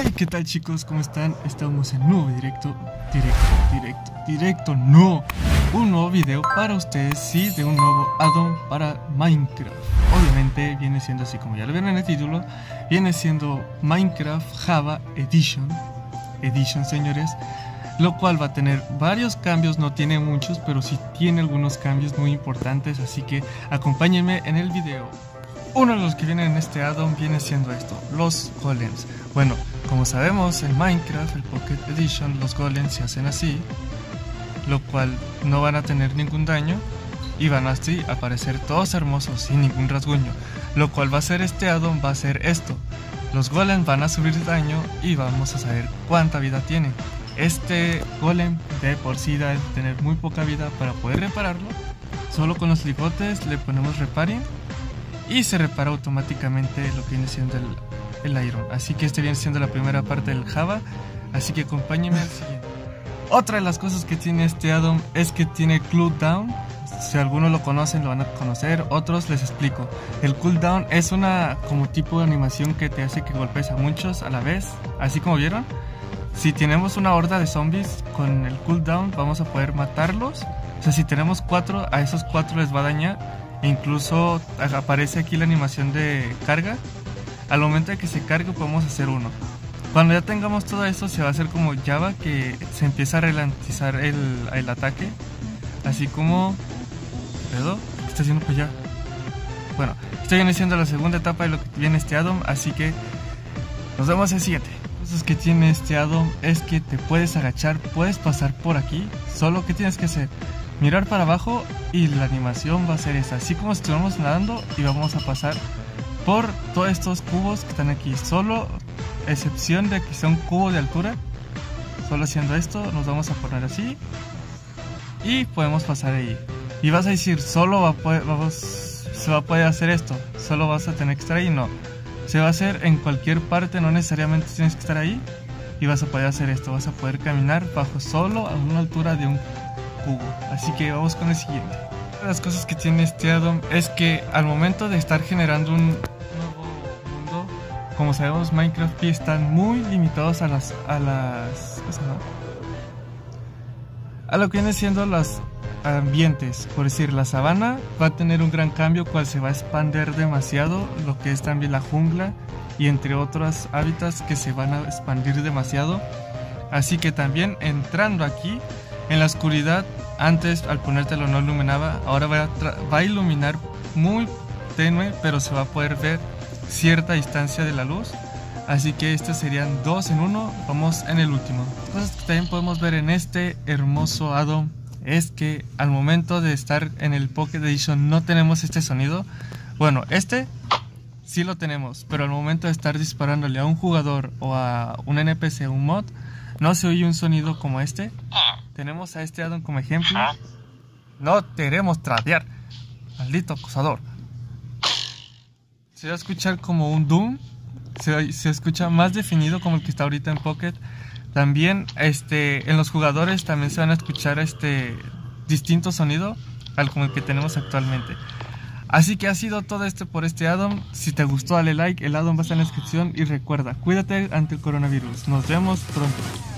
Hey, ¿qué tal chicos? ¿Cómo están? Estamos en nuevo directo, directo, directo, directo, no, un nuevo video para ustedes, sí, de un nuevo addon para Minecraft. Obviamente viene siendo así como ya lo vieron en el título, viene siendo Minecraft Java Edition, Edition señores, lo cual va a tener varios cambios, no tiene muchos, pero sí tiene algunos cambios muy importantes, así que acompáñenme en el video. Uno de los que vienen en este addon viene siendo esto, los golems. Bueno, como sabemos en Minecraft, el Pocket Edition, los golems se hacen así, lo cual no van a tener ningún daño y van así a aparecer todos hermosos sin ningún rasguño. Lo cual va a ser este addon, va a ser esto. Los golems van a subir daño y vamos a saber cuánta vida tienen. Este golem de por sí debe tener muy poca vida para poder repararlo. Solo con los ligotes le ponemos reparing y se repara automáticamente lo que viene siendo el, el iron. Así que este viene siendo la primera parte del Java. Así que acompáñenme al siguiente. Otra de las cosas que tiene este addon es que tiene cooldown. Si algunos lo conocen, lo van a conocer. Otros les explico. El cooldown es una como tipo de animación que te hace que golpes a muchos a la vez. Así como vieron. Si tenemos una horda de zombies con el cooldown, vamos a poder matarlos. O sea, si tenemos cuatro, a esos cuatro les va a dañar incluso aparece aquí la animación de carga. Al momento de que se cargue podemos hacer uno. Cuando ya tengamos todo esto se va a hacer como Java que se empieza a ralentizar el, el ataque. Así como... ¿Pedo? ¿Qué está haciendo pues ya? Bueno, esto viene la segunda etapa de lo que viene este addon, así que nos vemos en el siguiente. Cosas que tiene este addon es que te puedes agachar, puedes pasar por aquí, solo que tienes que hacer mirar para abajo y la animación va a ser esta, así como si estuviéramos nadando y vamos a pasar por todos estos cubos que están aquí, solo excepción de que sea un cubo de altura, solo haciendo esto nos vamos a poner así y podemos pasar ahí. Y vas a decir, solo va a poder, vamos, se va a poder hacer esto, solo vas a tener que estar ahí, no. Se va a hacer en cualquier parte, no necesariamente tienes que estar ahí y vas a poder hacer esto, vas a poder caminar bajo solo a una altura de un Así que vamos con el siguiente. Una de las cosas que tiene este addon es que al momento de estar generando un nuevo mundo, como sabemos Minecraft y están muy limitados a las a las a lo que viene siendo los ambientes, por decir la sabana va a tener un gran cambio cual se va a expandir demasiado, lo que es también la jungla y entre otros hábitats que se van a expandir demasiado. Así que también entrando aquí en la oscuridad, antes al ponértelo no iluminaba, ahora va a, iluminar muy tenue, pero se va a poder ver cierta distancia de la luz. Así que estos serían dos en uno. Vamos en el último. Cosas que también podemos ver en este hermoso addon es que al momento de estar en el Pocket Edition no tenemos este sonido. Bueno, este sí lo tenemos, pero al momento de estar disparándole a un jugador o a un NPC, un mod, no se oye un sonido como este. Tenemos a este addon como ejemplo. No queremos tradear. Maldito acosador. Se va a escuchar como un Doom. Se, se, escucha más definido como el que está ahorita en Pocket. También este, en los jugadores también se van a escuchar este distinto sonido al como el que tenemos actualmente. Así que ha sido todo esto por este addon. Si te gustó dale like, el addon va a estar en la descripción y recuerda, cuídate ante el coronavirus. Nos vemos pronto.